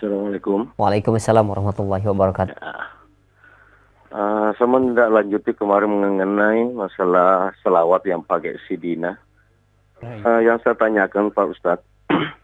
Assalamualaikum. Waalaikumsalam warahmatullahi wabarakatuh. Ya. Uh, saya menindaklanjuti kemarin mengenai masalah selawat yang pakai sidina. Uh, yang saya tanyakan Pak Ustadz,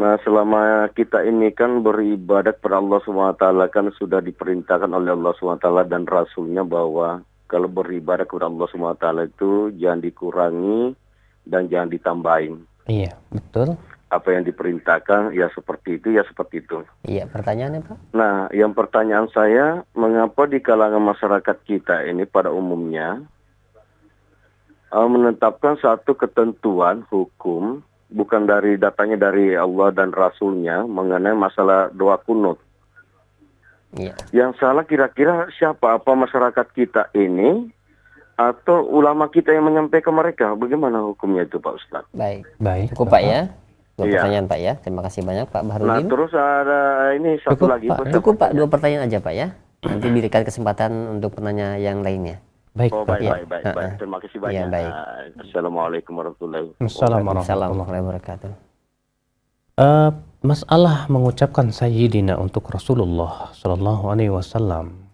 Nah, selama kita ini kan beribadat kepada Allah SWT kan sudah diperintahkan oleh Allah SWT dan Rasulnya bahwa kalau beribadat kepada Allah SWT itu jangan dikurangi dan jangan ditambahin. Iya, betul. Apa yang diperintahkan ya seperti itu ya seperti itu. Iya, pertanyaannya Pak? Nah, yang pertanyaan saya, mengapa di kalangan masyarakat kita ini pada umumnya uh, menetapkan satu ketentuan hukum bukan dari datanya dari Allah dan Rasulnya mengenai masalah doa kunut. Ya. Yang salah kira-kira siapa? Apa masyarakat kita ini atau ulama kita yang menyampaikan mereka? Bagaimana hukumnya itu Pak Ustadz? Baik, baik. Cukup Pak ya. Dua iya. pertanyaan Pak ya. Terima kasih banyak Pak Bahrudin. Nah terus ada ini satu cukup, lagi. Pak. Cukup Pak, dua pertanyaan aja Pak ya. Nanti berikan kesempatan untuk penanya yang lainnya. Baik, oh, baik, ya. baik, baik, baik. Terima kasih banyak. Ya, baik. Assalamualaikum warahmatullahi wabarakatuh. warahmatullahi wabarakatuh. Uh, masalah mengucapkan sayyidina untuk Rasulullah Shallallahu Alaihi Wasallam.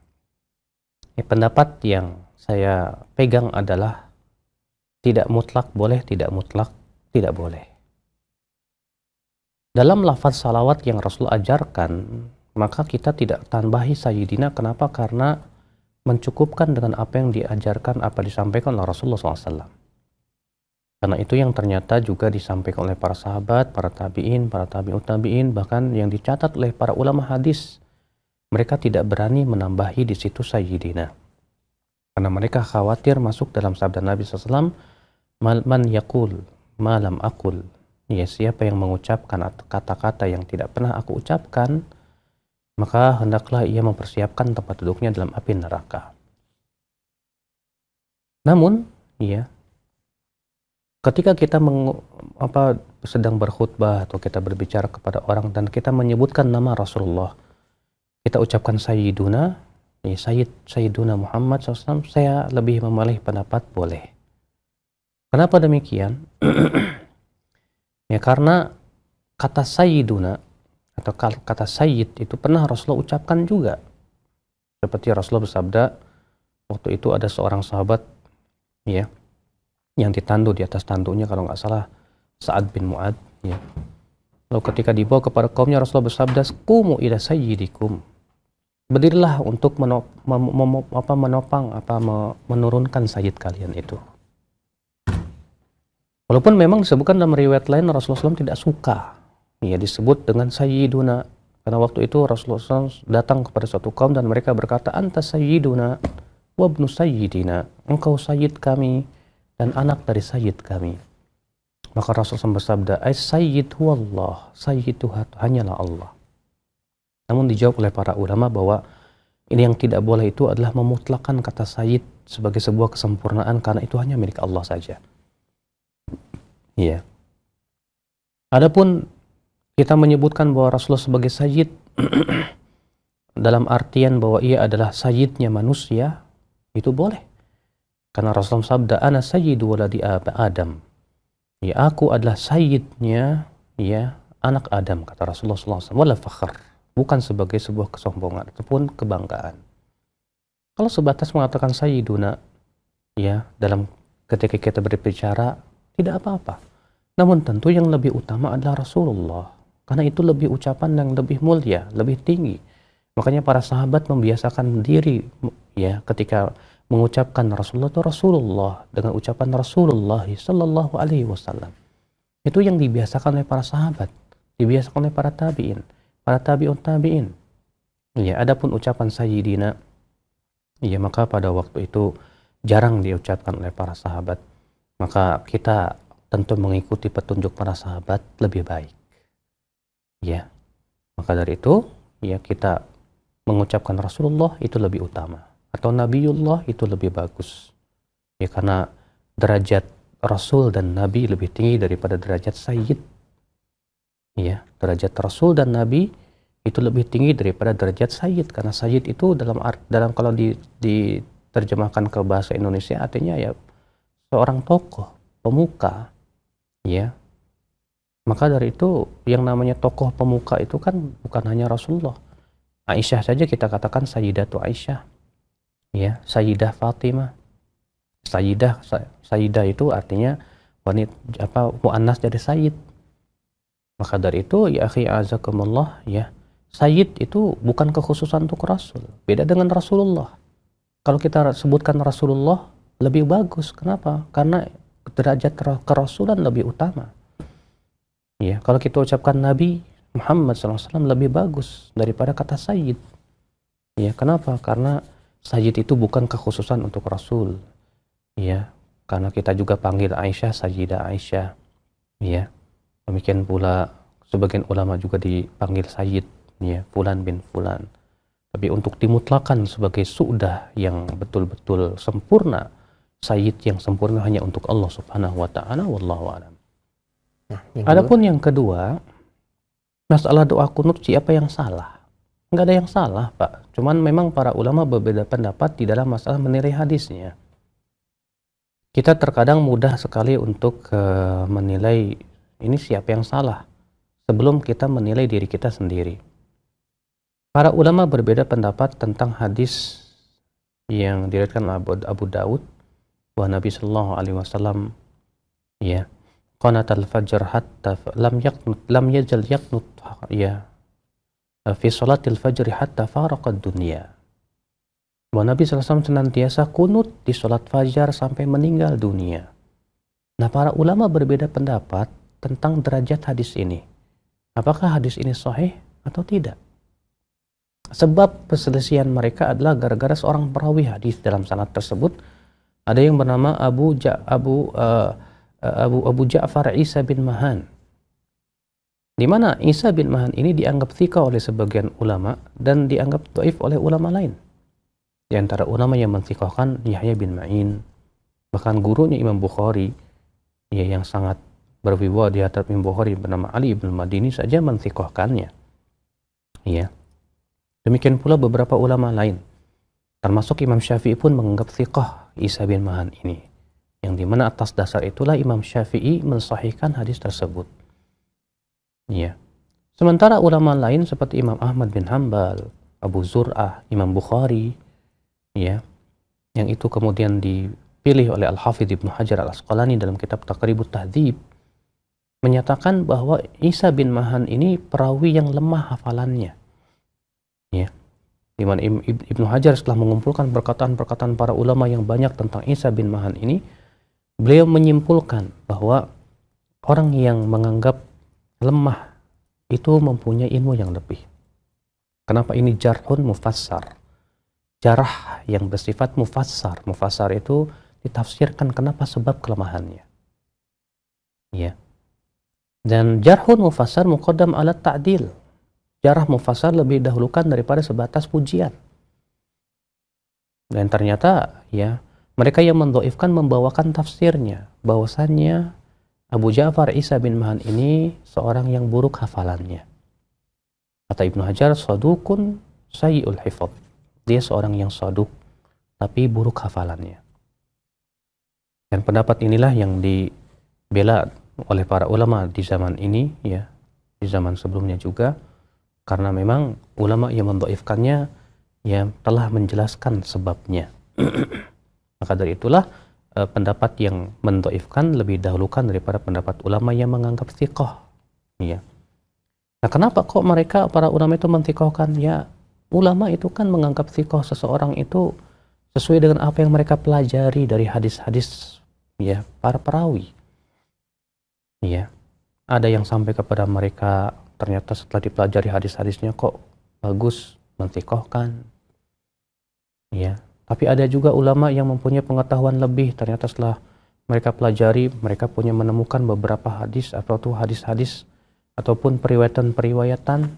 Ya, pendapat yang saya pegang adalah tidak mutlak boleh, tidak mutlak tidak boleh. Dalam lafaz salawat yang Rasul ajarkan, maka kita tidak tambahi sayyidina. Kenapa? Karena mencukupkan dengan apa yang diajarkan, apa disampaikan oleh Rasulullah SAW. Karena itu yang ternyata juga disampaikan oleh para sahabat, para tabi'in, para tabi'ut tabi'in, bahkan yang dicatat oleh para ulama hadis. Mereka tidak berani menambahi di situ sayyidina. Karena mereka khawatir masuk dalam sabda Nabi SAW, Man yakul, malam akul. Ya, siapa yang mengucapkan kata-kata yang tidak pernah aku ucapkan, maka hendaklah ia mempersiapkan tempat duduknya dalam api neraka. Namun, ya, ketika kita meng, apa, sedang berkhutbah atau kita berbicara kepada orang dan kita menyebutkan nama Rasulullah, kita ucapkan Sayyiduna, ya, Sayyid, Sayyiduna Muhammad SAW, saya lebih memilih pendapat boleh. Kenapa demikian? ya karena kata Sayyiduna atau kata sayyid itu pernah Rasulullah ucapkan juga. Seperti Rasulullah bersabda, waktu itu ada seorang sahabat ya yang ditandu di atas tanduknya kalau nggak salah Sa'ad bin Mu'ad ya. Lalu ketika dibawa kepada kaumnya Rasulullah bersabda, "Kumu ila sayyidikum." Berdirilah untuk menop, mem, mem, apa, menopang apa menurunkan sayyid kalian itu. Walaupun memang disebutkan dalam riwayat lain Rasulullah SAW tidak suka. Ya disebut dengan sayyiduna. Karena waktu itu Rasulullah SAW datang kepada suatu kaum dan mereka berkata anta sayyiduna wabnu sayyidina. Engkau sayyid kami dan anak dari sayyid kami. Maka Rasulullah SAW bersabda ay sayyid huwallah sayyid hanyalah Allah. Namun dijawab oleh para ulama bahwa ini yang tidak boleh itu adalah memutlakan kata sayyid sebagai sebuah kesempurnaan karena itu hanya milik Allah saja. Iya. Adapun kita menyebutkan bahwa Rasulullah sebagai sayyid dalam artian bahwa ia adalah sayyidnya manusia, itu boleh. Karena Rasulullah sabda, Ana sayyidu waladi Adam. Ya, aku adalah sayyidnya ya anak Adam, kata Rasulullah SAW. Wala. Bukan sebagai sebuah kesombongan ataupun kebanggaan. Kalau sebatas mengatakan sayyiduna, ya, dalam ketika kita berbicara, tidak apa-apa. Namun tentu yang lebih utama adalah Rasulullah karena itu lebih ucapan yang lebih mulia, lebih tinggi. Makanya para sahabat membiasakan diri ya ketika mengucapkan Rasulullah itu Rasulullah dengan ucapan Rasulullah sallallahu alaihi wasallam. Itu yang dibiasakan oleh para sahabat, dibiasakan oleh para tabi'in, para tabi'un tabi'in. Ya, adapun ucapan sayyidina ya maka pada waktu itu jarang diucapkan oleh para sahabat. Maka kita tentu mengikuti petunjuk para sahabat lebih baik. Ya maka dari itu ya kita mengucapkan Rasulullah itu lebih utama atau Nabiullah itu lebih bagus. Ya karena derajat Rasul dan Nabi lebih tinggi daripada derajat Sayyid. Ya derajat Rasul dan Nabi itu lebih tinggi daripada derajat Sayyid. Karena Sayyid itu dalam dalam kalau di, diterjemahkan ke bahasa Indonesia artinya ya seorang tokoh pemuka ya Maka dari itu yang namanya tokoh pemuka itu kan bukan hanya Rasulullah. Aisyah saja kita katakan Sayyidatu Aisyah. Ya, Sayyidah Fatimah. Sayyidah Sayyidah itu artinya wanita apa muannas dari sayyid. Maka dari itu ya akhi azakumullah ya, sayyid itu bukan kekhususan untuk Rasul. Beda dengan Rasulullah. Kalau kita sebutkan Rasulullah lebih bagus. Kenapa? Karena derajat kerasulan lebih utama. Ya, kalau kita ucapkan Nabi Muhammad SAW lebih bagus daripada kata Sayyid. Ya, kenapa? Karena Sayyid itu bukan kekhususan untuk Rasul. Ya, karena kita juga panggil Aisyah Sayyidah Aisyah. Ya, demikian pula sebagian ulama juga dipanggil Sayyid. Ya, Fulan bin Fulan. Tapi untuk dimutlakan sebagai sudah yang betul-betul sempurna, Sayyid yang sempurna hanya untuk Allah Subhanahu wa taala wallahu a'lam. Nah, yang Adapun yang kedua, masalah doa kunut siapa yang salah? Enggak ada yang salah, Pak. Cuman memang para ulama berbeda pendapat di dalam masalah menilai hadisnya. Kita terkadang mudah sekali untuk uh, menilai ini siapa yang salah sebelum kita menilai diri kita sendiri. Para ulama berbeda pendapat tentang hadis yang diriwayatkan Abu, Abu Daud bahwa Nabi Shallallahu Alaihi Wasallam ya qanat al-fajr hatta lam yaqnut lam yajal yaqnut ya fi salatil fajr hatta faraqad dunya bahwa Nabi SAW senantiasa kunut di sholat fajar sampai meninggal dunia. Nah para ulama berbeda pendapat tentang derajat hadis ini. Apakah hadis ini sahih atau tidak? Sebab perselisihan mereka adalah gara-gara seorang perawi hadis dalam sanad tersebut ada yang bernama Abu ja, Abu uh, Abu Abu Ja'far Isa bin Mahan. Di mana Isa bin Mahan ini dianggap thika oleh sebagian ulama dan dianggap taif oleh ulama lain. Di antara ulama yang menthikahkan Yahya bin Ma'in, bahkan gurunya Imam Bukhari, ya yang sangat berwibawa di hadapan Imam Bukhari bernama Ali bin Madini saja menthikahkannya. Ya. Demikian pula beberapa ulama lain. Termasuk Imam Syafi'i pun menganggap thikah Isa bin Mahan ini yang di mana atas dasar itulah Imam Syafi'i mensahihkan hadis tersebut. Ya. Sementara ulama lain seperti Imam Ahmad bin Hambal, Abu Zur'ah, Imam Bukhari, ya, yang itu kemudian dipilih oleh Al-Hafidh Ibnu Hajar Al-Asqalani dalam kitab Taqribut Tahdzib, menyatakan bahwa Isa bin Mahan ini perawi yang lemah hafalannya. Ya. Di mana Ibnu Hajar setelah mengumpulkan perkataan-perkataan para ulama yang banyak tentang Isa bin Mahan ini, beliau menyimpulkan bahwa orang yang menganggap lemah itu mempunyai ilmu yang lebih. Kenapa ini jarhun mufassar? Jarah yang bersifat mufassar. Mufassar itu ditafsirkan kenapa sebab kelemahannya. Ya. Dan jarhun mufassar muqaddam alat ta'dil. Jarah mufassar lebih dahulukan daripada sebatas pujian. Dan ternyata ya mereka yang mendoifkan membawakan tafsirnya bahwasannya Abu Ja'far Isa bin Mahan ini seorang yang buruk hafalannya. Kata Ibnu Hajar, sadukun sayyi'ul hifad. Dia seorang yang saduk, tapi buruk hafalannya. Dan pendapat inilah yang dibela oleh para ulama di zaman ini, ya, di zaman sebelumnya juga, karena memang ulama yang mendoifkannya ya telah menjelaskan sebabnya. Maka dari itulah e, pendapat yang mendoifkan lebih dahulukan daripada pendapat ulama yang menganggap sikoh. Ya. Nah kenapa kok mereka para ulama itu mentikohkan? Ya ulama itu kan menganggap sikoh seseorang itu sesuai dengan apa yang mereka pelajari dari hadis-hadis ya para perawi. Ya. Ada yang sampai kepada mereka ternyata setelah dipelajari hadis-hadisnya kok bagus mentikohkan. Ya, tapi ada juga ulama yang mempunyai pengetahuan lebih. Ternyata setelah mereka pelajari, mereka punya menemukan beberapa hadis atau tuh hadis-hadis ataupun periwayatan-periwayatan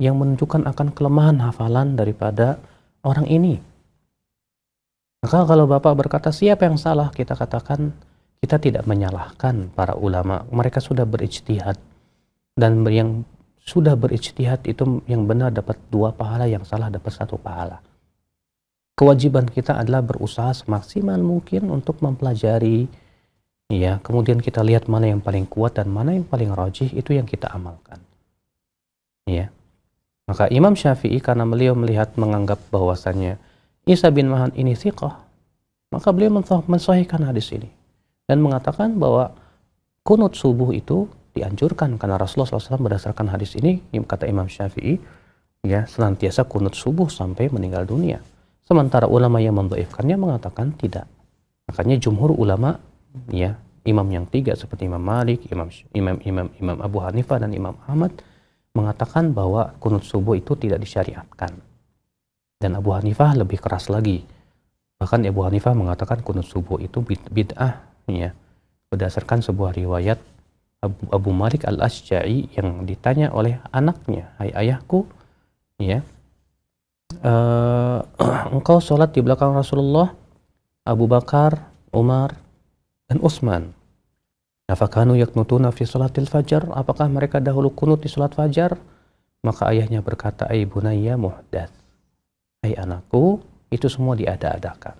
yang menunjukkan akan kelemahan hafalan daripada orang ini. Maka kalau Bapak berkata siapa yang salah, kita katakan kita tidak menyalahkan para ulama. Mereka sudah berijtihad. Dan yang sudah berijtihad itu yang benar dapat dua pahala, yang salah dapat satu pahala. Kewajiban kita adalah berusaha semaksimal mungkin untuk mempelajari ya kemudian kita lihat mana yang paling kuat dan mana yang paling rajih itu yang kita amalkan. Ya. Maka Imam Syafi'i karena beliau melihat menganggap bahwasannya Isa bin Mahan ini thiqah maka beliau mensahihkan hadis ini. Dan mengatakan bahwa kunut subuh itu dianjurkan karena Rasulullah SAW berdasarkan hadis ini kata Imam Syafi'i ya senantiasa kunut subuh sampai meninggal dunia sementara ulama yang mendoifkannya mengatakan tidak makanya jumhur ulama ya imam yang tiga seperti Imam Malik, Imam Imam Imam Imam Abu Hanifah dan Imam Ahmad mengatakan bahwa kunut subuh itu tidak disyariatkan. Dan Abu Hanifah lebih keras lagi. Bahkan Abu Hanifah mengatakan kunut subuh itu bid'ah ya. Berdasarkan sebuah riwayat Abu, Abu Malik Al-Asja'i yang ditanya oleh anaknya, "Hai ayahku, ya. Uh, engkau sholat di belakang Rasulullah, Abu Bakar, Umar, dan Utsman. Nafakanu yaknutuna fi salatil fajar. Apakah mereka dahulu kunut di salat fajar? Maka ayahnya berkata, Ay bunayya muhdath. Hai anakku, itu semua diada-adakan.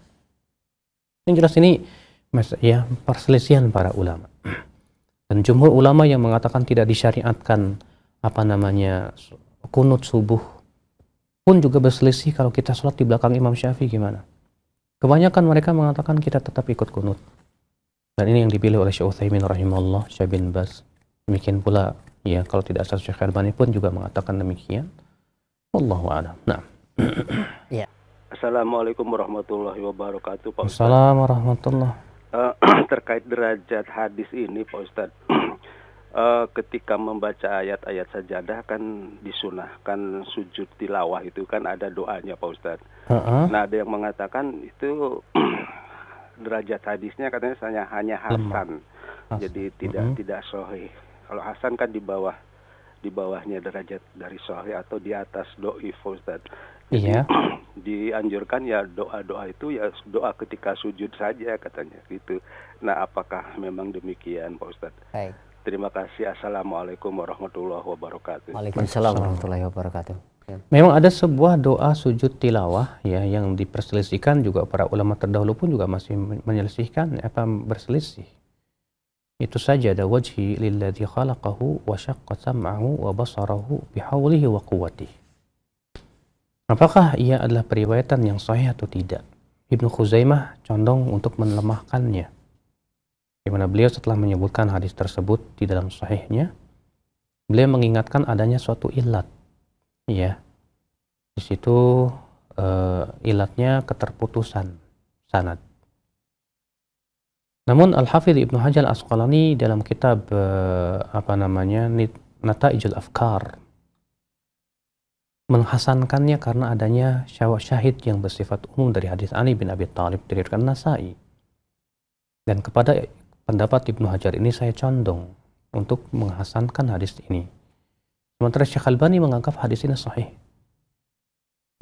Yang jelas ini ya perselisihan para ulama. Dan jumhur ulama yang mengatakan tidak disyariatkan apa namanya kunut subuh pun juga berselisih kalau kita sholat di belakang Imam Syafi'i gimana. Kebanyakan mereka mengatakan kita tetap ikut kunut. Dan ini yang dipilih oleh Syekh Utsaimin rahimahullah, Syekh bin Bas. Demikian pula ya kalau tidak asal Syekh Albani pun juga mengatakan demikian. Wallahu a'lam. Nah. ya. Assalamualaikum warahmatullahi wabarakatuh Pak. Assalamualaikum warahmatullahi uh, terkait derajat hadis ini Pak Ustaz. uh, ketika membaca ayat-ayat sajadah kan disunahkan sujud tilawah itu kan ada doanya Pak Ustadz. Uh -uh. Nah ada yang mengatakan itu derajat hadisnya katanya hanya hanya Hasan. Jadi tidak -hmm. tidak sahih. Kalau Hasan kan di bawah di bawahnya derajat dari sahih atau di atas doi Ustaz. Iya. dianjurkan ya doa-doa itu ya doa ketika sujud saja katanya gitu. Nah, apakah memang demikian Pak Ustaz? Baik. Terima kasih. Assalamualaikum warahmatullahi wabarakatuh. Waalaikumsalam warahmatullahi wabarakatuh. Ya. Memang ada sebuah doa sujud tilawah ya yang diperselisihkan juga para ulama terdahulu pun juga masih menyelesaikan apa berselisih. Itu saja ada wajhi lilladzi khalaqahu wa syaqqa sam'ahu wa basarahu bihaulihi wa quwwatihi. Apakah ia adalah periwayatan yang sahih atau tidak? Ibnu Khuzaimah condong untuk melemahkannya. Di mana beliau setelah menyebutkan hadis tersebut di dalam sahihnya, beliau mengingatkan adanya suatu ilat ya di situ uh, ilatnya keterputusan sanad namun Al-Hafidh Ibnu Hajar Asqalani dalam kitab uh, apa namanya Nata'ijul Afkar menghasankannya karena adanya syahid yang bersifat umum dari hadis Ali bin Abi Thalib diriwayatkan Nasai. Dan kepada pendapat Ibnu Hajar ini saya condong untuk menghasankan hadis ini. Sementara Syekh Albani menganggap hadis ini sahih.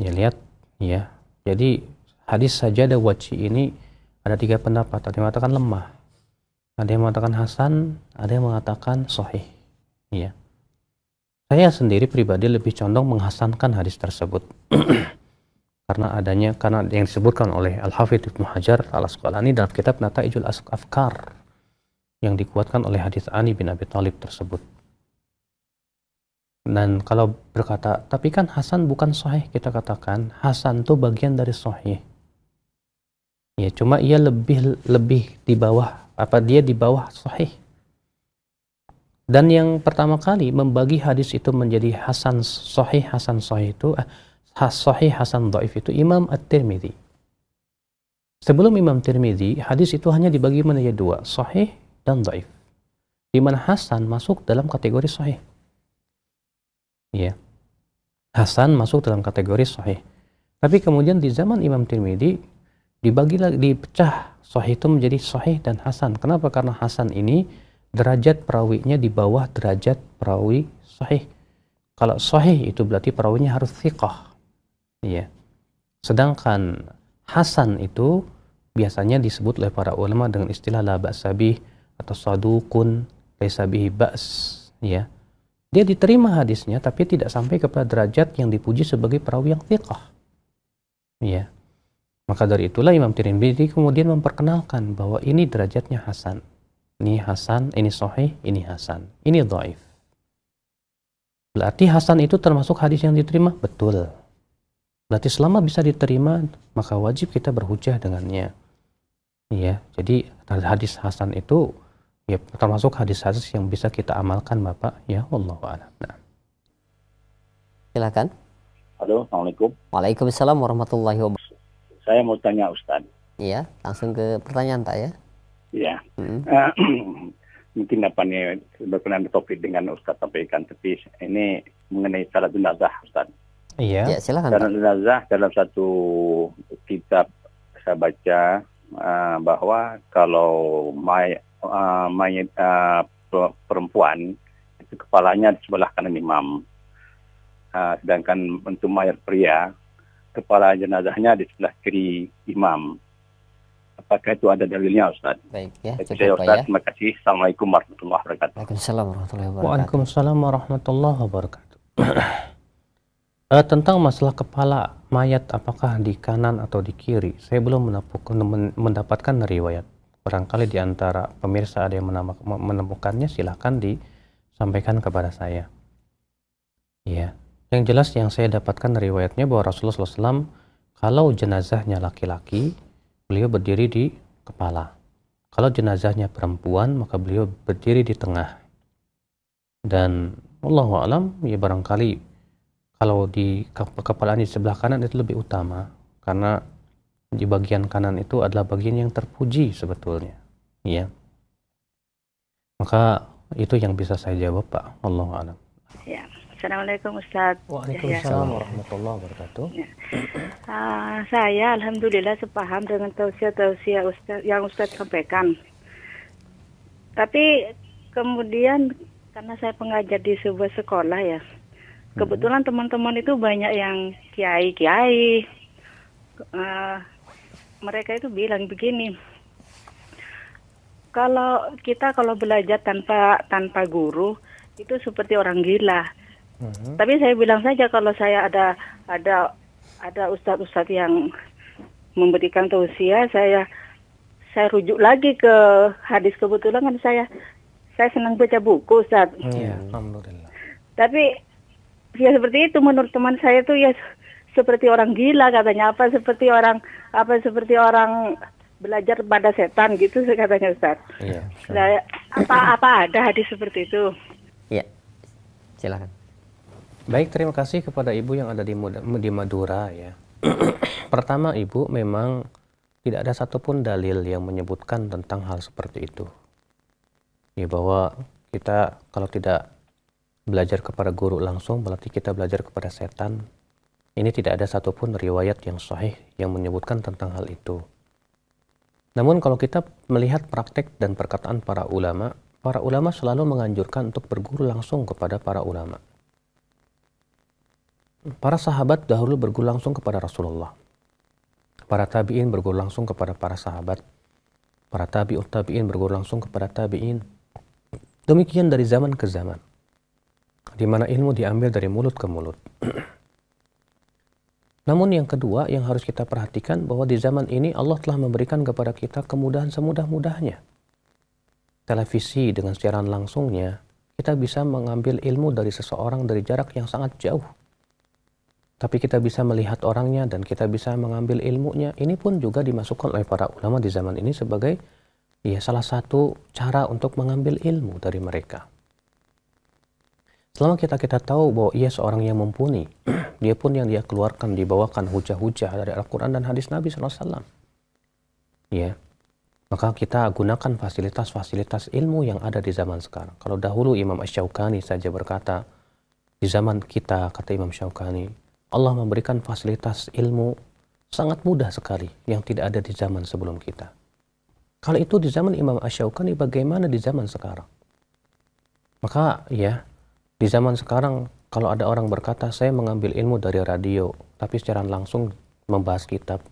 Ya lihat, ya. Jadi hadis saja ada wajib ini ada tiga pendapat. Ada yang mengatakan lemah, ada yang mengatakan hasan, ada yang mengatakan sahih. Ya. Saya sendiri pribadi lebih condong menghasankan hadis tersebut. karena adanya karena yang disebutkan oleh Al Hafidh Ibnu Hajar Al Asqalani dalam kitab Nataijul Afkar yang dikuatkan oleh hadis Ani bin Abi Thalib tersebut. Dan kalau berkata, tapi kan Hasan bukan sahih, kita katakan Hasan itu bagian dari sahih. Ya, cuma ia lebih lebih di bawah apa dia di bawah sahih. Dan yang pertama kali membagi hadis itu menjadi Hasan sahih, Hasan sahih itu eh, sahih, Hasan dhaif itu Imam At-Tirmidzi. Sebelum Imam Tirmidzi, hadis itu hanya dibagi menjadi dua, sahih dan dhaif. Di mana Hasan masuk dalam kategori sahih. Ya. Hasan masuk dalam kategori sahih. Tapi kemudian di zaman Imam Tirmidzi dibagi lagi dipecah sahih itu menjadi sahih dan hasan. Kenapa? Karena hasan ini derajat perawinya di bawah derajat perawi sahih. Kalau sahih itu berarti perawinya harus thiqah. Ya. Sedangkan hasan itu biasanya disebut oleh para ulama dengan istilah la ba'sabih atau sadukun laisa bihi ba's ya dia diterima hadisnya tapi tidak sampai kepada derajat yang dipuji sebagai perawi yang thiqah. Ya. Maka dari itulah Imam Tirmidzi kemudian memperkenalkan bahwa ini derajatnya hasan. Ini Hasan, ini Sahih, ini Hasan. Ini Dhaif. Berarti Hasan itu termasuk hadis yang diterima? Betul. Berarti selama bisa diterima, maka wajib kita berhujah dengannya. Iya, jadi hadis Hasan itu ya termasuk hadis-hadis yang bisa kita amalkan Bapak. Ya, Allah a'lam. Nah. Silakan. Halo, Assalamualaikum. Waalaikumsalam warahmatullahi wabarakatuh. Saya mau tanya Ustaz. Iya, langsung ke pertanyaan Pak ya. Iya. Hmm. Uh, mungkin apa nih berkenaan topik dengan Ustaz sampaikan, tapi ini mengenai salat jenazah Ustaz. Iya. Ya, silakan Salat jenazah dalam satu kitab saya baca uh, bahwa kalau may, uh, mayat uh, per- perempuan itu kepalanya di sebelah kanan imam. Uh, sedangkan untuk mayat pria kepala jenazahnya di sebelah kiri imam. Apakah itu ada dalilnya Ustaz? Baik ya, cukup saya Ustaz, ya. terima kasih. Assalamualaikum warahmatullahi wabarakatuh. Waalaikumsalam warahmatullahi wabarakatuh. Waalaikumsalam warahmatullahi wabarakatuh. Eh, tentang masalah kepala mayat apakah di kanan atau di kiri, saya belum mendapatkan riwayat. Barangkali di antara pemirsa ada yang menemukannya, silahkan disampaikan kepada saya. Ya, yang jelas yang saya dapatkan riwayatnya bahwa Rasulullah SAW kalau jenazahnya laki-laki, beliau berdiri di kepala. Kalau jenazahnya perempuan, maka beliau berdiri di tengah. Dan Allah alam ya barangkali kalau di ke- kepalaan di sebelah kanan itu lebih utama karena di bagian kanan itu adalah bagian yang terpuji sebetulnya. Ya. Maka itu yang bisa saya jawab Pak. Allah alam. Ya, Assalamualaikum Ustaz. Waalaikumsalam warahmatullahi wabarakatuh. Ah, saya Alhamdulillah sepaham dengan tausiah-tausiah Ustaz yang Ustaz sampaikan. Tapi kemudian karena saya pengajar di sebuah sekolah ya, kebetulan teman-teman itu banyak yang kiai-kiai. Ah, mereka itu bilang begini, kalau kita kalau belajar tanpa tanpa guru itu seperti orang gila. Tapi saya bilang saja kalau saya ada ada ada ustadz-ustadz yang memberikan tausiah, saya saya rujuk lagi ke hadis kebetulan kan saya saya senang baca buku Ustaz. Ya, alhamdulillah. Tapi ya seperti itu menurut teman saya tuh ya seperti orang gila katanya apa seperti orang apa seperti orang belajar pada setan gitu katanya Ustaz. Iya. Saya apa apa ada hadis seperti itu? Iya. Silakan. Baik, terima kasih kepada Ibu yang ada di, di Madura ya. Pertama, Ibu memang tidak ada satupun dalil yang menyebutkan tentang hal seperti itu. Ya, bahwa kita kalau tidak belajar kepada guru langsung, berarti kita belajar kepada setan. Ini tidak ada satupun riwayat yang sahih yang menyebutkan tentang hal itu. Namun kalau kita melihat praktek dan perkataan para ulama, para ulama selalu menganjurkan untuk berguru langsung kepada para ulama. Para sahabat dahulu berguru langsung kepada Rasulullah. Para tabi'in berguru langsung kepada para sahabat. Para tabi'ut tabi'in berguru langsung kepada tabi'in. Demikian dari zaman ke zaman. Di mana ilmu diambil dari mulut ke mulut. Namun yang kedua yang harus kita perhatikan bahwa di zaman ini Allah telah memberikan kepada kita kemudahan semudah-mudahnya. Televisi dengan siaran langsungnya, kita bisa mengambil ilmu dari seseorang dari jarak yang sangat jauh. Tapi kita bisa melihat orangnya dan kita bisa mengambil ilmunya. Ini pun juga dimasukkan oleh para ulama di zaman ini sebagai ya salah satu cara untuk mengambil ilmu dari mereka. Selama kita kita tahu bahwa ia seorang yang mumpuni, dia pun yang dia keluarkan dibawakan hujah-hujah dari Al-Quran dan hadis Nabi SAW. Ya, maka kita gunakan fasilitas-fasilitas ilmu yang ada di zaman sekarang. Kalau dahulu Imam Ash-Shawqani saja berkata, di zaman kita, kata Imam Syaukani, Allah memberikan fasilitas ilmu sangat mudah sekali yang tidak ada di zaman sebelum kita. Kalau itu di zaman Imam Ash-Shawqani, bagaimana di zaman sekarang? Maka ya, di zaman sekarang kalau ada orang berkata saya mengambil ilmu dari radio, tapi secara langsung membahas kitab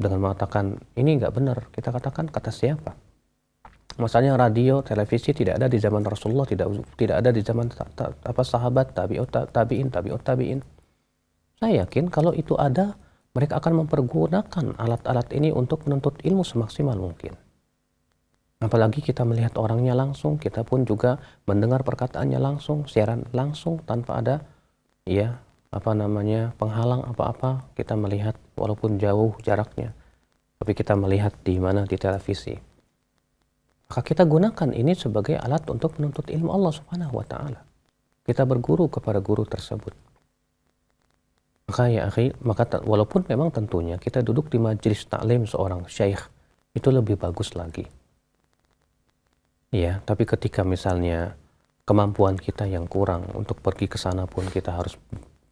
dengan mengatakan ini nggak benar, kita katakan kata siapa? Masalahnya radio, televisi tidak ada di zaman Rasulullah, tidak tidak ada di zaman apa sahabat, tabi'ut tabi'in, tabi'ut tabi'in. Saya yakin kalau itu ada, mereka akan mempergunakan alat-alat ini untuk menuntut ilmu semaksimal mungkin. Apalagi kita melihat orangnya langsung, kita pun juga mendengar perkataannya langsung, siaran langsung tanpa ada ya apa namanya penghalang apa-apa kita melihat walaupun jauh jaraknya tapi kita melihat di mana di televisi. Maka kita gunakan ini sebagai alat untuk menuntut ilmu Allah Subhanahu wa taala. Kita berguru kepada guru tersebut maka ya akhi maka walaupun memang tentunya kita duduk di majelis taklim seorang syekh itu lebih bagus lagi ya tapi ketika misalnya kemampuan kita yang kurang untuk pergi ke sana pun kita harus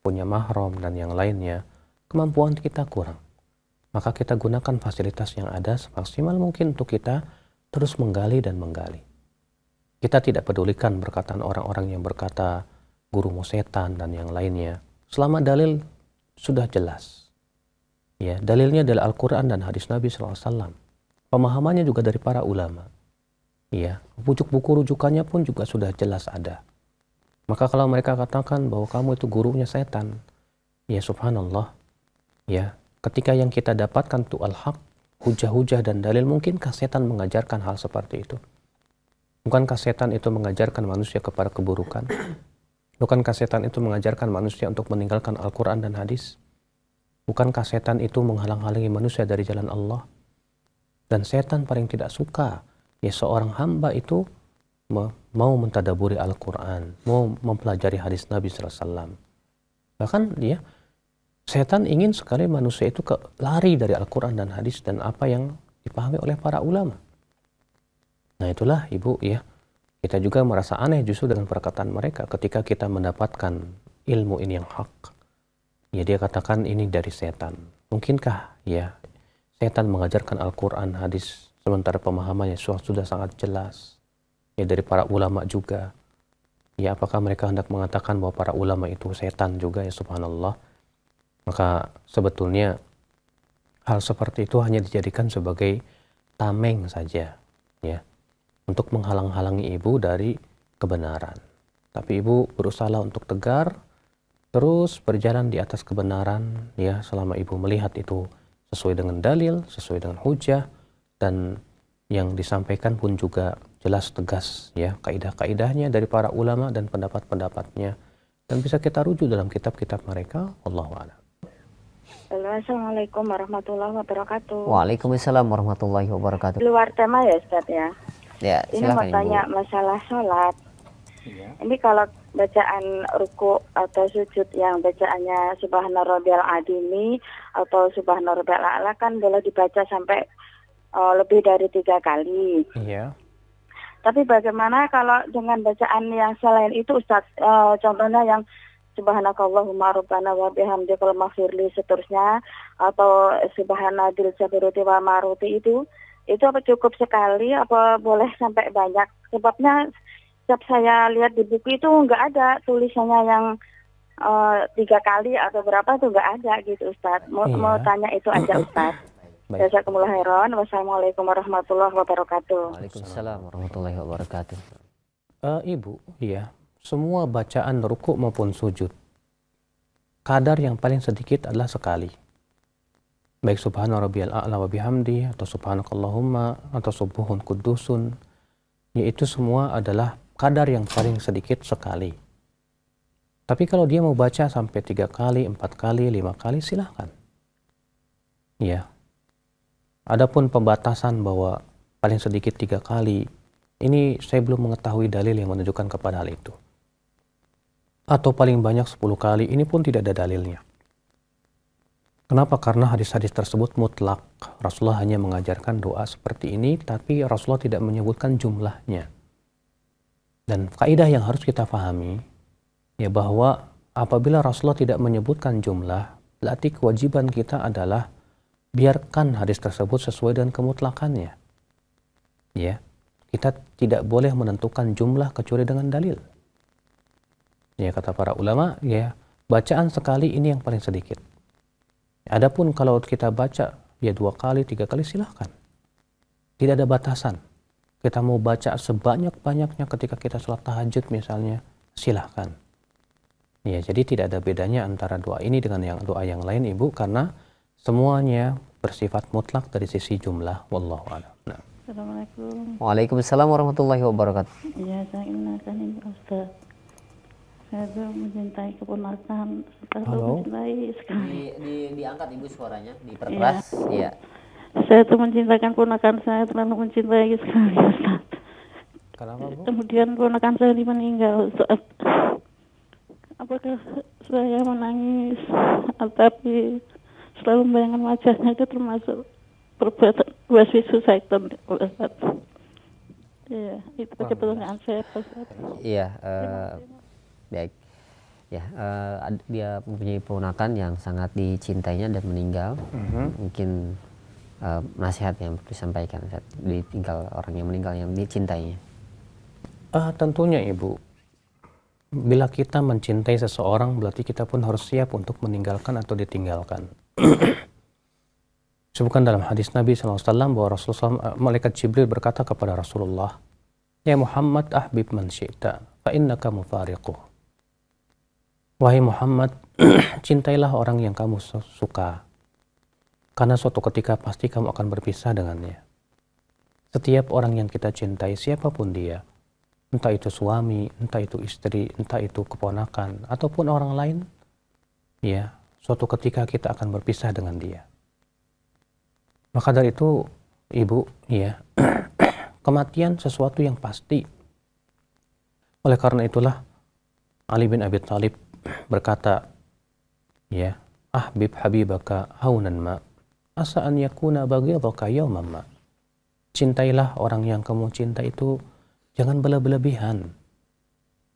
punya mahram dan yang lainnya, kemampuan kita kurang. Maka kita gunakan fasilitas yang ada semaksimal mungkin untuk kita terus menggali dan menggali. Kita tidak pedulikan perkataan orang-orang yang berkata guru setan dan yang lainnya. Selama dalil sudah jelas. Ya, dalilnya adalah Al-Quran dan hadis Nabi SAW. Pemahamannya juga dari para ulama. Ya, bujuk buku rujukannya pun juga sudah jelas ada. Maka kalau mereka katakan bahwa kamu itu gurunya setan, ya subhanallah, ya ketika yang kita dapatkan itu al-haq, hujah-hujah dan dalil, mungkinkah setan mengajarkan hal seperti itu? Bukankah setan itu mengajarkan manusia kepada keburukan? Bukankah setan itu mengajarkan manusia untuk meninggalkan Al-Quran dan hadis? Bukankah setan itu menghalang-halangi manusia dari jalan Allah? Dan setan paling tidak suka ya seorang hamba itu mau mentadaburi Al-Quran, mau mempelajari hadis Nabi SAW. Bahkan dia, setan ingin sekali manusia itu ke, lari dari Al-Quran dan hadis dan apa yang dipahami oleh para ulama. Nah itulah ibu ya, kita juga merasa aneh justru dengan perkataan mereka ketika kita mendapatkan ilmu ini yang hak. Ya dia katakan ini dari setan. Mungkinkah ya setan mengajarkan Al-Quran, hadis, sementara pemahamannya sudah sangat jelas ya dari para ulama juga. Ya apakah mereka hendak mengatakan bahwa para ulama itu setan juga ya subhanallah. Maka sebetulnya hal seperti itu hanya dijadikan sebagai tameng saja ya untuk menghalang-halangi ibu dari kebenaran. Tapi ibu berusaha untuk tegar terus berjalan di atas kebenaran ya selama ibu melihat itu sesuai dengan dalil, sesuai dengan hujah dan yang disampaikan pun juga jelas tegas ya kaidah-kaidahnya dari para ulama dan pendapat-pendapatnya dan bisa kita rujuk dalam kitab-kitab mereka Allah a'lam. Assalamualaikum warahmatullahi wabarakatuh. Waalaikumsalam warahmatullahi wabarakatuh. Luar tema ya Ustaz ya. Ya, Ini mau tanya Ibu. masalah sholat. Ya. Ini kalau bacaan ruku atau sujud yang bacaannya Subhana Rabbiyal Adimi atau Subhana Rabbiyal A'la kan boleh dibaca sampai uh, lebih dari tiga kali. Iya. Tapi bagaimana kalau dengan bacaan yang selain itu Ustaz, uh, contohnya yang Subhanakallahumma rabbana wa bihamdika maghfirli seterusnya atau subhanadil jabaruti wa maruti itu itu apa cukup sekali apa boleh sampai banyak sebabnya setiap saya lihat di buku itu nggak ada tulisannya yang uh, tiga kali atau berapa itu nggak ada gitu Ustadz mau, iya. mau tanya itu aja Ustadz Baik. Jazakumullah khairan. Wassalamualaikum warahmatullahi wabarakatuh. Waalaikumsalam warahmatullahi wabarakatuh. Uh, Ibu, iya, semua bacaan rukuk maupun sujud kadar yang paling sedikit adalah sekali. Baik subhana rabbiyal a'la wa bihamdi atau subhanakallahumma atau subuhun kudusun yaitu semua adalah kadar yang paling sedikit sekali. Tapi kalau dia mau baca sampai tiga kali, empat kali, lima kali, silahkan. Ya, Adapun pembatasan bahwa paling sedikit tiga kali, ini saya belum mengetahui dalil yang menunjukkan kepada hal itu. Atau paling banyak sepuluh kali, ini pun tidak ada dalilnya. Kenapa? Karena hadis-hadis tersebut mutlak. Rasulullah hanya mengajarkan doa seperti ini, tapi Rasulullah tidak menyebutkan jumlahnya. Dan kaidah yang harus kita pahami, ya bahwa apabila Rasulullah tidak menyebutkan jumlah, berarti kewajiban kita adalah biarkan hadis tersebut sesuai dengan kemutlakannya. Ya, kita tidak boleh menentukan jumlah kecuali dengan dalil. Ya kata para ulama, ya bacaan sekali ini yang paling sedikit. Adapun kalau kita baca ya dua kali, tiga kali silahkan. Tidak ada batasan. Kita mau baca sebanyak-banyaknya ketika kita sholat tahajud misalnya, silahkan. Ya, jadi tidak ada bedanya antara doa ini dengan yang doa yang lain, Ibu, karena semuanya bersifat mutlak dari sisi jumlah wallahu a'lam. Nah. Assalamualaikum. Waalaikumsalam warahmatullahi wabarakatuh. Iya, saya ingin Ustaz. Saya tuh mencintai keponakan, saya Halo? mencintai sekali. Di, di, diangkat ibu suaranya, diperkeras. Iya. Saya tuh mencintai keponakan saya, terlalu mencintai sekali Ustaz. Kenapa bu? Kemudian keponakan saya ini meninggal Ustaz. Apakah saya menangis, tapi selalu membayangkan wajahnya itu termasuk perbuatan waswisu syaitan Ustaz. Iya, itu pertanyaan saya Ustaz. Iya, eh, baik. Ya, eh, ad- dia mempunyai ponakan yang sangat dicintainya dan meninggal. Mungkin eh, nasihat yang perlu disampaikan saat ditinggal orang yang meninggal yang dicintainya. Ah, tentunya ibu. Bila kita mencintai seseorang, berarti kita pun harus siap untuk meninggalkan atau ditinggalkan. Sebutkan dalam hadis Nabi SAW bahwa Rasulullah SAW, malaikat Jibril berkata kepada Rasulullah, Ya Muhammad ahbib man syi'ta, fa innaka mufariquh. Wahai Muhammad, cintailah orang yang kamu su- suka. Karena suatu ketika pasti kamu akan berpisah dengannya. Setiap orang yang kita cintai, siapa pun dia, entah itu suami, entah itu istri, entah itu keponakan, ataupun orang lain, ya, suatu ketika kita akan berpisah dengan dia. Maka dari itu, ibu, ya, kematian sesuatu yang pasti. Oleh karena itulah, Ali bin Abi Thalib berkata, ya, ahbib habibaka haunan ma, asa an yakuna baghidaka yawman ma. Cintailah orang yang kamu cinta itu jangan berlebihan.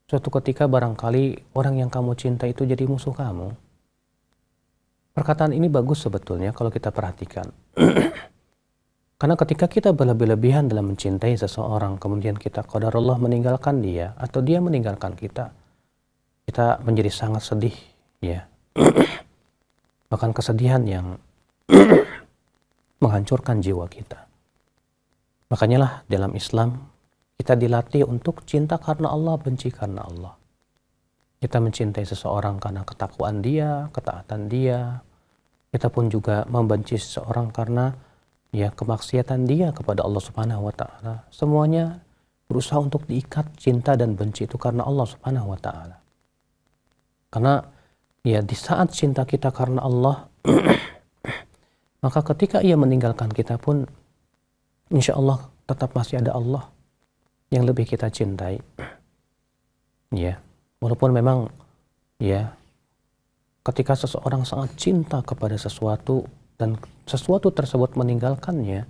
Suatu ketika barangkali orang yang kamu cinta itu jadi musuh kamu. Perkataan ini bagus sebetulnya kalau kita perhatikan. Karena ketika kita berlebih-lebihan dalam mencintai seseorang, kemudian kita qadar Allah meninggalkan dia atau dia meninggalkan kita, kita menjadi sangat sedih, ya. Bahkan kesedihan yang menghancurkan jiwa kita. Makanya lah dalam Islam kita dilatih untuk cinta karena Allah, benci karena Allah. Kita mencintai seseorang karena ketakwaan dia, ketaatan dia. Kita pun juga membenci seseorang karena ya kemaksiatan dia kepada Allah Subhanahu wa taala. Semuanya berusaha untuk diikat cinta dan benci itu karena Allah Subhanahu wa taala. Karena ya di saat cinta kita karena Allah maka ketika ia meninggalkan kita pun insya Allah tetap masih ada Allah yang lebih kita cintai. Ya, walaupun memang ya ketika seseorang sangat cinta kepada sesuatu dan sesuatu tersebut meninggalkannya,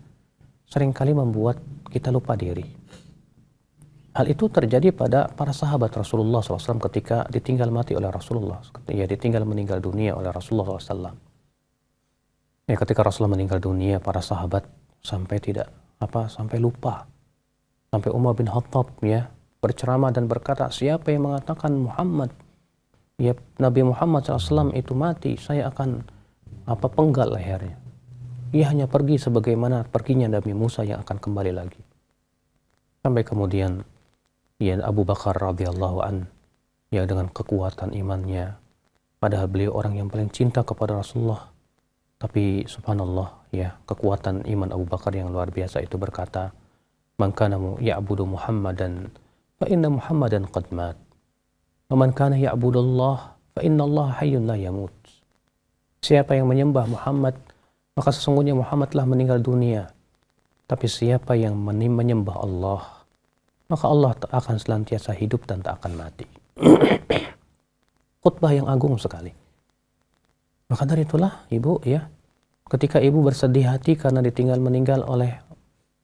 sering kali membuat kita lupa diri. Hal itu terjadi pada para sahabat Rasulullah SAW ketika ditinggal mati oleh Rasulullah, ya ditinggal meninggal dunia oleh Rasulullah SAW. Ya, ketika Rasulullah meninggal dunia, para sahabat sampai tidak apa sampai lupa. Sampai Umar bin Khattab ya berceramah dan berkata siapa yang mengatakan Muhammad ya Nabi Muhammad SAW itu mati saya akan apa penggal lehernya. Ia hanya pergi sebagaimana perginya Nabi Musa yang akan kembali lagi. Sampai kemudian ya Abu Bakar radhiyallahu an ya dengan kekuatan imannya. Padahal beliau orang yang paling cinta kepada Rasulullah. Tapi subhanallah ya kekuatan iman Abu Bakar yang luar biasa itu berkata man kana ya'budu Muhammadan fa inna Muhammadan qad mat. Wa man kana ya'budu Allah fa inna Allah hayyun la yamut. Siapa yang menyembah Muhammad maka sesungguhnya Muhammad telah meninggal dunia. Tapi siapa yang menyembah Allah maka Allah akan senantiasa hidup dan tak akan mati khutbah yang agung sekali maka dari itulah ibu ya, ketika ibu bersedih hati karena ditinggal meninggal oleh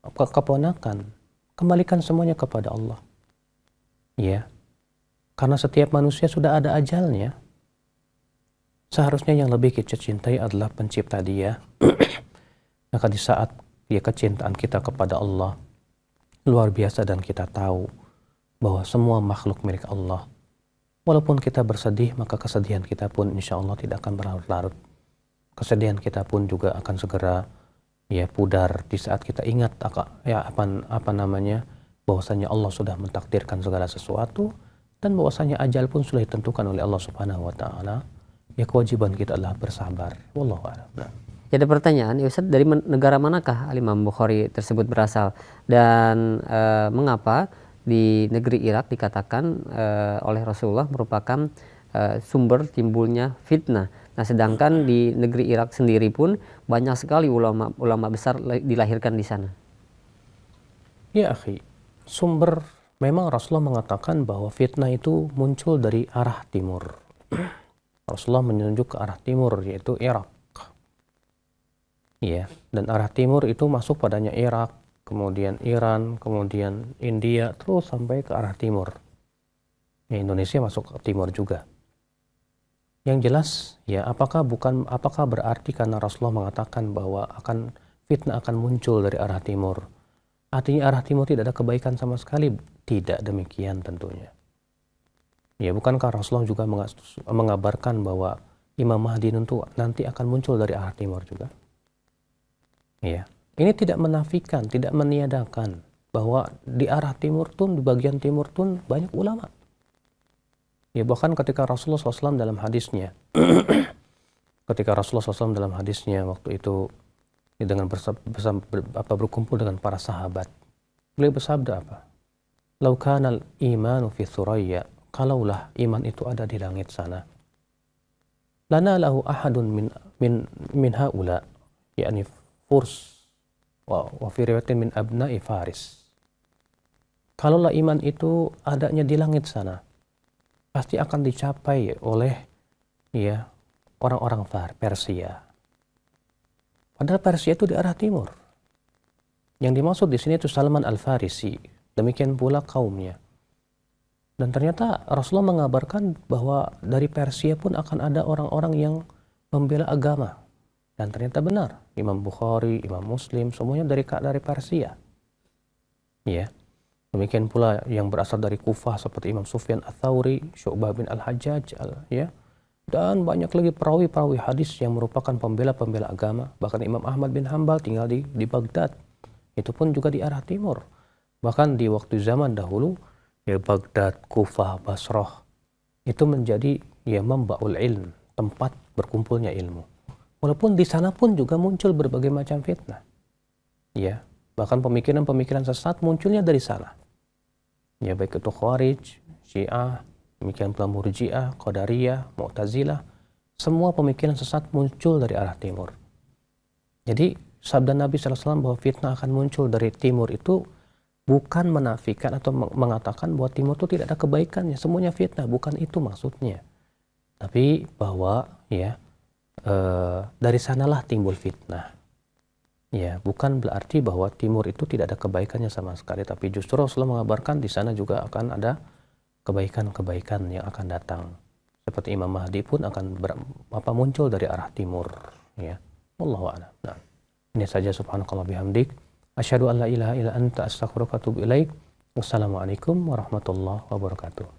ke- keponakan, kembalikan semuanya kepada Allah. Ya, karena setiap manusia sudah ada ajalnya. Seharusnya yang lebih kita cintai adalah pencipta dia. Maka di saat dia kecintaan kita kepada Allah luar biasa dan kita tahu bahwa semua makhluk milik Allah Walaupun kita bersedih, maka kesedihan kita pun insya Allah tidak akan berlarut-larut. Kesedihan kita pun juga akan segera ya pudar di saat kita ingat ya apa apa namanya bahwasanya Allah sudah mentakdirkan segala sesuatu dan bahwasanya ajal pun sudah ditentukan oleh Allah Subhanahu wa taala. Ya kewajiban kita adalah bersabar. Wallahu a'lam. Ada pertanyaan, ya Ustaz dari negara manakah Imam Bukhari tersebut berasal dan e, mengapa di negeri Irak dikatakan e, oleh Rasulullah merupakan e, sumber timbulnya fitnah. Nah, sedangkan di negeri Irak sendiri pun banyak sekali ulama-ulama besar dilahirkan di sana. Ya, akhi. Sumber memang Rasulullah mengatakan bahwa fitnah itu muncul dari arah timur. Rasulullah menunjuk ke arah timur yaitu Irak. Iya, dan arah timur itu masuk padanya Irak, kemudian Iran, kemudian India, terus sampai ke arah timur. Ya, Indonesia masuk ke timur juga. Yang jelas, ya apakah bukan apakah berarti karena Rasulullah mengatakan bahwa akan fitnah akan muncul dari arah timur? Artinya arah timur tidak ada kebaikan sama sekali? Tidak demikian tentunya. Ya, bukankah Rasulullah juga mengabarkan bahwa Imam Mahdi nanti akan muncul dari arah timur juga? Ya. Ini tidak menafikan, tidak meniadakan bahwa di arah timur tun, di bagian timur tun banyak ulama. Ya bahkan ketika Rasulullah SAW dalam hadisnya, ketika Rasulullah SAW dalam hadisnya waktu itu ya dengan bersama, apa, berkumpul dengan para sahabat, beliau bersabda apa? Laukanal imanu fi thuraya, kalaulah iman itu ada di langit sana. Lana lahu ahadun min min min haula, yakni Furs wa fi min abna'i Faris. Kalaulah iman itu adanya di langit sana, pasti akan dicapai oleh ya orang-orang Persia. Padahal Persia itu di arah timur. Yang dimaksud di sini itu Salman Al-Farisi. Demikian pula kaumnya. Dan ternyata Rasulullah mengabarkan bahwa dari Persia pun akan ada orang-orang yang membela agama. Dan ternyata benar, Imam Bukhari, Imam Muslim, semuanya dari dari Persia. Ya. Demikian pula yang berasal dari Kufah seperti Imam Sufyan Ats-Tsauri, Syu'bah bin Al-Hajjaj, al, ya. Dan banyak lagi perawi-perawi hadis yang merupakan pembela-pembela agama. Bahkan Imam Ahmad bin Hambal tinggal di, di Baghdad. Itu pun juga di arah timur. Bahkan di waktu zaman dahulu, ya Baghdad, Kufah, Basrah, itu menjadi ya membaul ilm, tempat berkumpulnya ilmu. Walaupun di sana pun juga muncul berbagai macam fitnah. Ya, bahkan pemikiran-pemikiran sesat munculnya dari sana. Ya, baik itu Khawarij, Syiah, pemikiran pula Murji'ah, Qadariyah, Mu'tazilah, semua pemikiran sesat muncul dari arah timur. Jadi, sabda Nabi SAW bahwa fitnah akan muncul dari timur itu bukan menafikan atau mengatakan bahwa timur itu tidak ada kebaikannya, semuanya fitnah, bukan itu maksudnya. Tapi bahwa ya Eh, dari sanalah timbul fitnah. Ya, bukan berarti bahwa timur itu tidak ada kebaikannya sama sekali, tapi justru Rasulullah mengabarkan di sana juga akan ada kebaikan-kebaikan yang akan datang. Seperti Imam Mahdi pun akan ber, apa muncul dari arah timur, ya. Wallahu a'lam. Nah, ini saja subhanakallah bihamdik. Asyhadu an la ilaha illa anta astaghfiruka wa atubu ilaik. Wassalamualaikum warahmatullahi wabarakatuh.